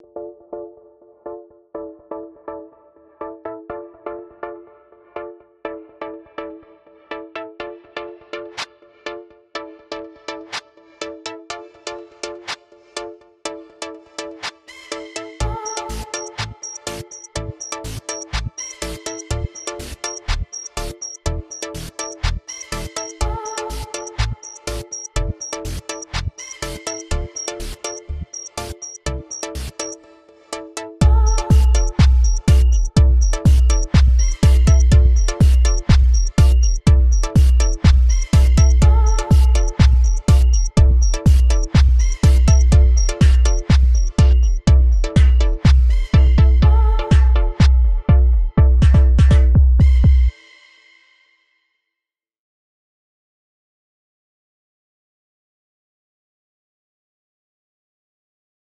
you